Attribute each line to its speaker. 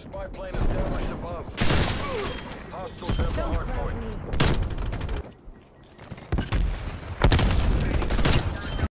Speaker 1: Spy plane established above. Hostiles have the hard point.